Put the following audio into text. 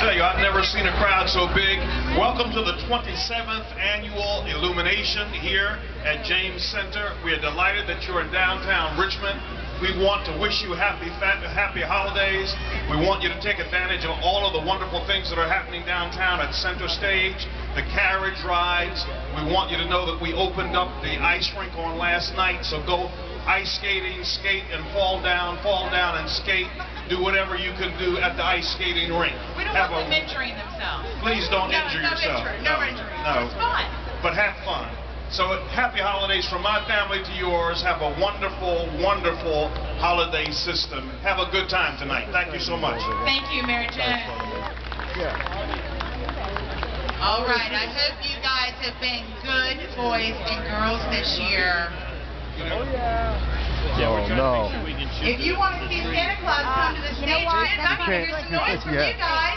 tell you, I've never seen a crowd so big. Welcome to the 27th annual Illumination here at James Center. We are delighted that you're in downtown Richmond. We want to wish you happy, happy holidays. We want you to take advantage of all of the wonderful things that are happening downtown at Center Stage, the carriage rides. We want you to know that we opened up the ice rink on last night, so go ice skating, skate and fall down, fall down and skate. Do whatever you can do at the ice skating rink. We don't Have want them injuring themselves. Please don't No, injure no yourself. Injury, no, injury. No. It's fun. But have fun. So happy holidays from my family to yours. Have a wonderful, wonderful holiday system. Have a good time tonight. Thank you so much. Thank you, Mary Jane. All right, I hope you guys have been good boys and girls this year. Oh no. If you want to see Santa Claus come to the stage, we're not going to hear some noise from you guys.